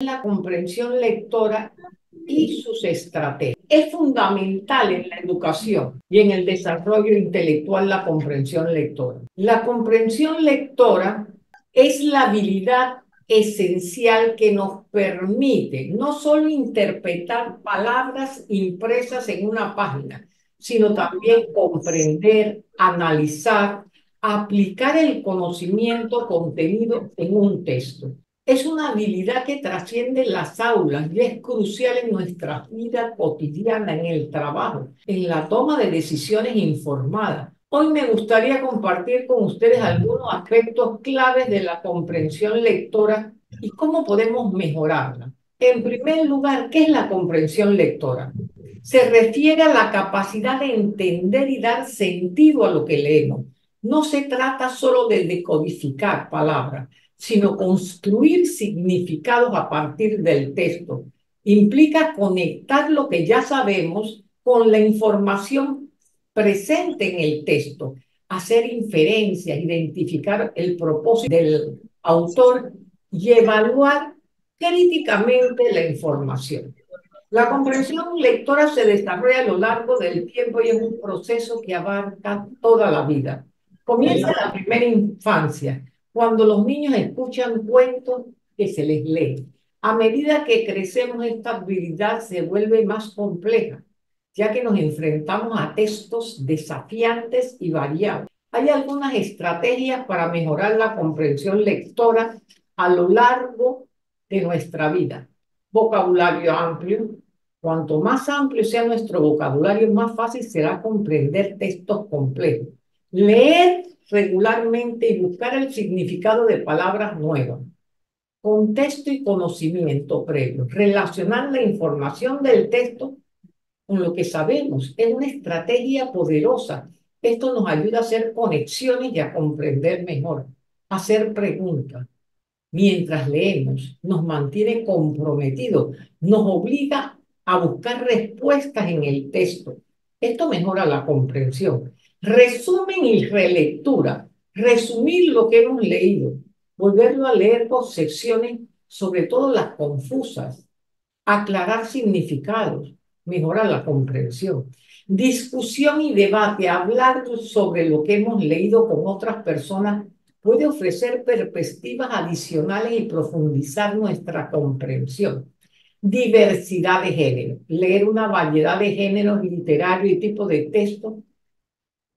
la comprensión lectora y sus estrategias. Es fundamental en la educación y en el desarrollo intelectual la comprensión lectora. La comprensión lectora es la habilidad esencial que nos permite no solo interpretar palabras impresas en una página, sino también comprender, analizar, aplicar el conocimiento contenido en un texto. Es una habilidad que trasciende las aulas y es crucial en nuestra vida cotidiana, en el trabajo, en la toma de decisiones informadas. Hoy me gustaría compartir con ustedes algunos aspectos claves de la comprensión lectora y cómo podemos mejorarla. En primer lugar, ¿qué es la comprensión lectora? Se refiere a la capacidad de entender y dar sentido a lo que leemos. No se trata solo de decodificar palabras, sino construir significados a partir del texto. Implica conectar lo que ya sabemos con la información presente en el texto, hacer inferencias, identificar el propósito del autor y evaluar críticamente la información. La comprensión lectora se desarrolla a lo largo del tiempo y es un proceso que abarca toda la vida. Comienza en la primera infancia, cuando los niños escuchan cuentos que se les lee. A medida que crecemos, esta habilidad se vuelve más compleja, ya que nos enfrentamos a textos desafiantes y variados. Hay algunas estrategias para mejorar la comprensión lectora a lo largo de nuestra vida. Vocabulario amplio. Cuanto más amplio sea nuestro vocabulario, más fácil será comprender textos complejos. Leer regularmente y buscar el significado de palabras nuevas. Contexto y conocimiento previo. Relacionar la información del texto con lo que sabemos es una estrategia poderosa. Esto nos ayuda a hacer conexiones y a comprender mejor, hacer preguntas. Mientras leemos, nos mantiene comprometidos, nos obliga a buscar respuestas en el texto. Esto mejora la comprensión. Resumen y relectura. Resumir lo que hemos leído. Volverlo a leer por secciones, sobre todo las confusas. Aclarar significados. Mejorar la comprensión. Discusión y debate. Hablar sobre lo que hemos leído con otras personas puede ofrecer perspectivas adicionales y profundizar nuestra comprensión. Diversidad de género. Leer una variedad de géneros literarios y tipos de textos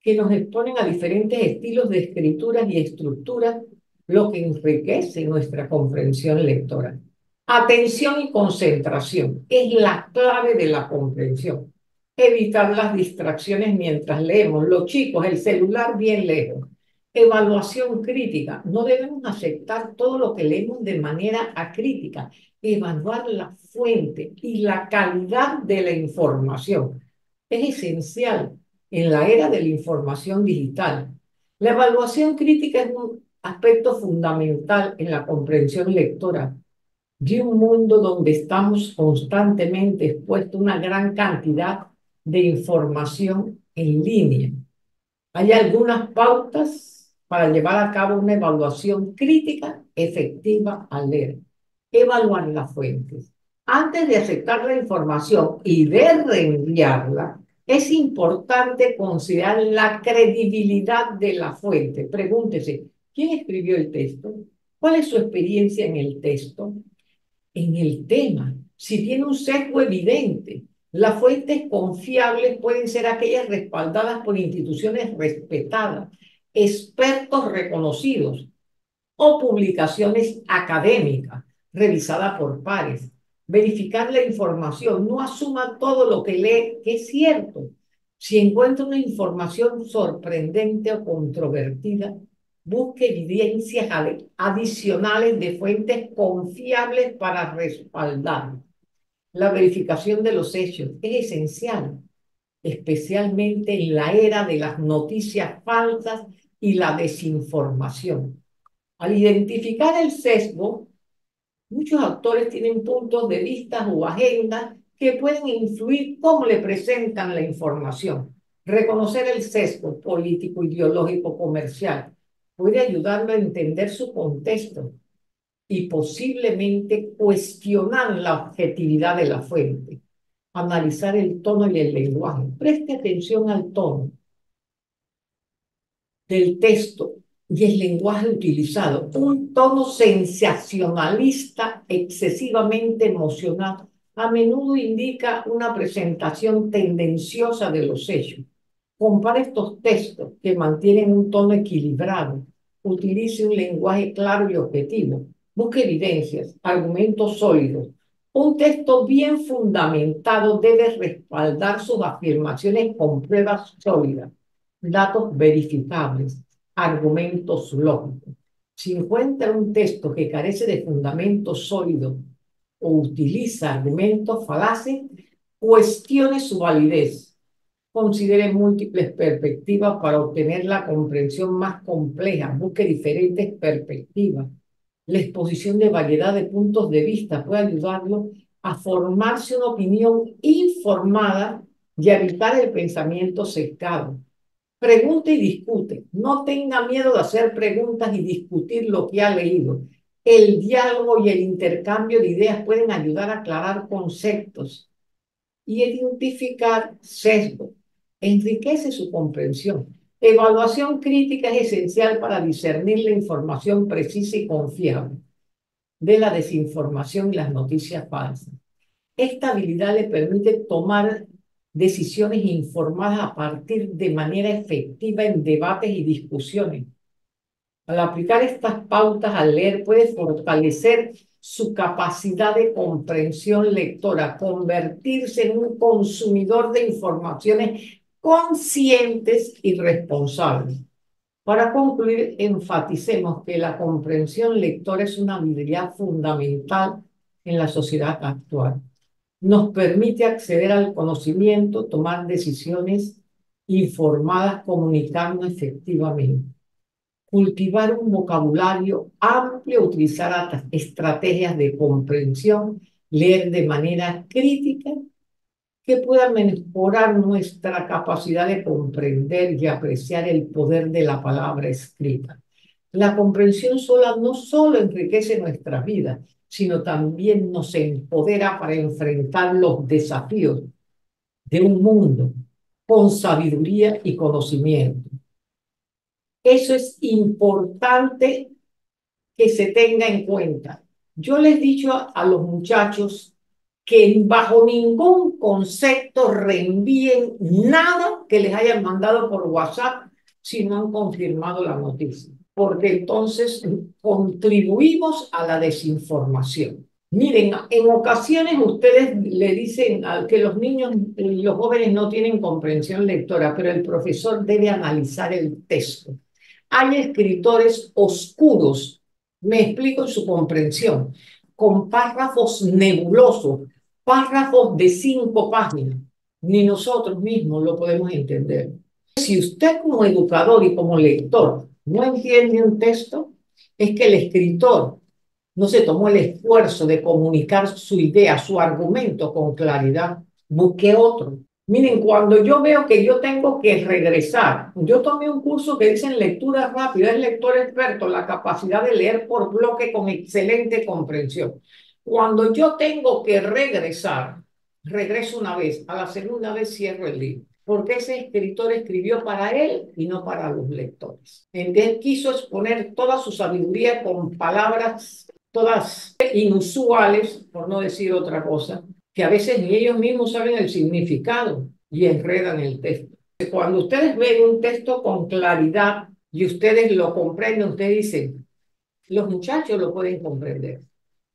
que nos exponen a diferentes estilos de escritura y estructura, lo que enriquece nuestra comprensión lectora. Atención y concentración es la clave de la comprensión. Evitar las distracciones mientras leemos. Los chicos, el celular bien lejos. Evaluación crítica. No debemos aceptar todo lo que leemos de manera acrítica. Evaluar la fuente y la calidad de la información. Es esencial en la era de la información digital. La evaluación crítica es un aspecto fundamental en la comprensión lectora de un mundo donde estamos constantemente expuestos a una gran cantidad de información en línea. Hay algunas pautas para llevar a cabo una evaluación crítica efectiva al leer. Evaluar las fuentes. Antes de aceptar la información y de reenviarla, es importante considerar la credibilidad de la fuente. Pregúntese, ¿quién escribió el texto? ¿Cuál es su experiencia en el texto? En el tema, si tiene un sesgo evidente. Las fuentes confiables pueden ser aquellas respaldadas por instituciones respetadas, expertos reconocidos o publicaciones académicas revisadas por pares verificar la información, no asuma todo lo que lee que es cierto. Si encuentra una información sorprendente o controvertida, busque evidencias adicionales de fuentes confiables para respaldar. La verificación de los hechos es esencial, especialmente en la era de las noticias falsas y la desinformación. Al identificar el sesgo, Muchos autores tienen puntos de vista o agendas que pueden influir cómo le presentan la información. Reconocer el sesgo político, ideológico, comercial puede ayudarlo a entender su contexto y posiblemente cuestionar la objetividad de la fuente, analizar el tono y el lenguaje. Preste atención al tono del texto y el lenguaje utilizado. Un tono sensacionalista, excesivamente emocional, a menudo indica una presentación tendenciosa de los hechos. Compare estos textos que mantienen un tono equilibrado. Utilice un lenguaje claro y objetivo. Busque evidencias, argumentos sólidos. Un texto bien fundamentado debe respaldar sus afirmaciones con pruebas sólidas, datos verificables, argumentos lógicos. Si encuentra un texto que carece de fundamentos sólidos o utiliza argumentos falaces, cuestione su validez. Considere múltiples perspectivas para obtener la comprensión más compleja. Busque diferentes perspectivas. La exposición de variedad de puntos de vista puede ayudarlo a formarse una opinión informada y evitar el pensamiento secado. Pregunte y discute. No tenga miedo de hacer preguntas y discutir lo que ha leído. El diálogo y el intercambio de ideas pueden ayudar a aclarar conceptos y identificar sesgos. Enriquece su comprensión. Evaluación crítica es esencial para discernir la información precisa y confiable de la desinformación y las noticias falsas. Esta habilidad le permite tomar decisiones informadas a partir de manera efectiva en debates y discusiones al aplicar estas pautas al leer puede fortalecer su capacidad de comprensión lectora, convertirse en un consumidor de informaciones conscientes y responsables. Para concluir, enfaticemos que la comprensión lectora es una habilidad fundamental en la sociedad actual. Nos permite acceder al conocimiento, tomar decisiones informadas, comunicando efectivamente cultivar un vocabulario amplio, utilizar estrategias de comprensión, leer de manera crítica, que puedan mejorar nuestra capacidad de comprender y apreciar el poder de la palabra escrita. La comprensión sola no solo enriquece nuestra vida, sino también nos empodera para enfrentar los desafíos de un mundo con sabiduría y conocimiento. Eso es importante que se tenga en cuenta. Yo les he dicho a, los muchachos que bajo ningún concepto reenvíen nada que les hayan mandado por WhatsApp si no han confirmado la noticia, porque entonces contribuimos a la desinformación. Miren, en ocasiones ustedes le dicen que los niños y los jóvenes no tienen comprensión lectora, pero el profesor debe analizar el texto hay escritores oscuros, me explico en su comprensión, con párrafos nebulosos, párrafos de cinco páginas. Ni nosotros mismos lo podemos entender. Si usted como educador y como lector no entiende un texto, es que el escritor no se tomó el esfuerzo de comunicar su idea, su argumento con claridad. Busque otro. Miren, cuando yo veo que yo tengo que regresar, yo tomé un curso que dice en lectura rápida, es lector experto, la capacidad de leer por bloque con excelente comprensión. Cuando yo tengo que regresar, regreso una vez, a la segunda vez cierro el libro, porque ese escritor escribió para él y no para los lectores. Entonces quiso exponer toda su sabiduría con palabras todas inusuales, por no decir otra cosa, que a veces ni ellos mismos saben el significado y enredan el texto. Cuando ustedes ven un texto con claridad y ustedes lo comprenden, ustedes dicen, los muchachos lo pueden comprender.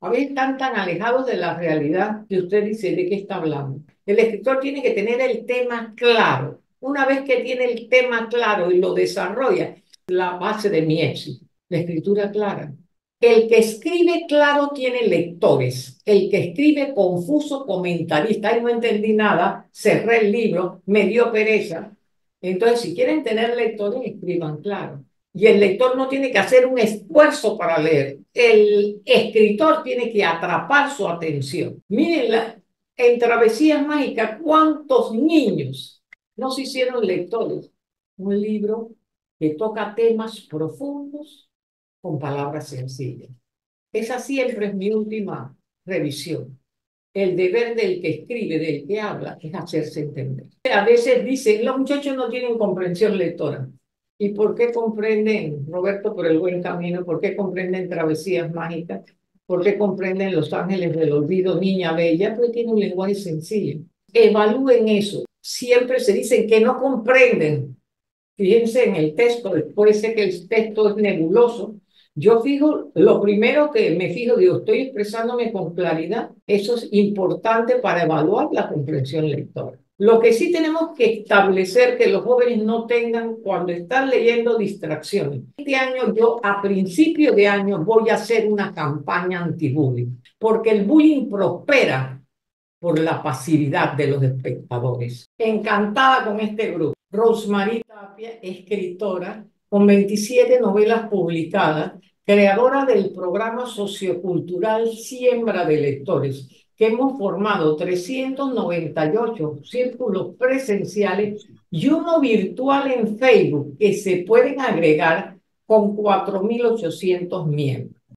A veces están tan alejados de la realidad que usted dice, ¿de qué está hablando? El escritor tiene que tener el tema claro. Una vez que tiene el tema claro y lo desarrolla, la base de mi éxito, la escritura clara. El que escribe claro tiene lectores. El que escribe confuso, comentarista. Ay, no entendí nada, cerré el libro, me dio pereza. Entonces, si quieren tener lectores, escriban claro. Y el lector no tiene que hacer un esfuerzo para leer. El escritor tiene que atrapar su atención. Miren, en Travesías Mágicas, ¿cuántos niños no se hicieron lectores? Un libro que toca temas profundos con palabras sencillas. Esa siempre es mi última revisión. El deber del que escribe, del que habla, es hacerse entender. A veces dicen, los muchachos no tienen comprensión lectora. ¿Y por qué comprenden, Roberto, por el buen camino? ¿Por qué comprenden travesías mágicas? ¿Por qué comprenden Los Ángeles del Olvido, Niña Bella? Porque tiene un lenguaje sencillo. Evalúen eso. Siempre se dicen que no comprenden. Fíjense en el texto, puede ser que el texto es nebuloso. Yo fijo, lo primero que me fijo, digo, estoy expresándome con claridad. Eso es importante para evaluar la comprensión lectora. Lo que sí tenemos que establecer que los jóvenes no tengan cuando están leyendo distracciones. Este año yo a principio de año voy a hacer una campaña anti-bullying, porque el bullying prospera por la pasividad de los espectadores. Encantada con este grupo. Rosemary Tapia, escritora, con 27 novelas publicadas, creadora del programa sociocultural Siembra de Lectores, que hemos formado 398 círculos presenciales y uno virtual en Facebook que se pueden agregar con 4.800 miembros.